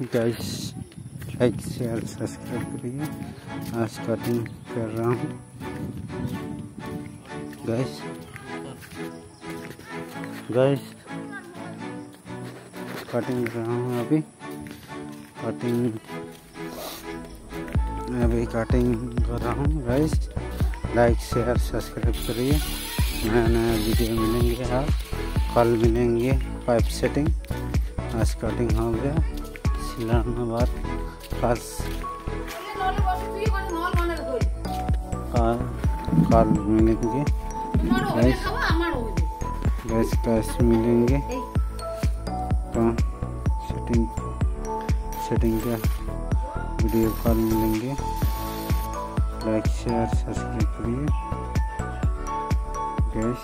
Guys like share subscribe करिए। आज cutting कर रहा हूँ। गाइस गाइस कटिंग कर रहा हूँ अभी। कटिंग अभी कटिंग कर रहा हूँ गाइस लाइक शेयर सब्सक्राइब करिए। नया नया वीडियो मिलेंगे आप कल मिलेंगे पाइप सेटिंग आज कटिंग हो गया। सिलाना बाद कल कल मिलेंगे। गैस गैस मिलेंगे। तो सेटिंग सेटिंग का वीडियो कॉल मिलेंगे। लाइक शेयर सब्सक्राइब करिए। गैस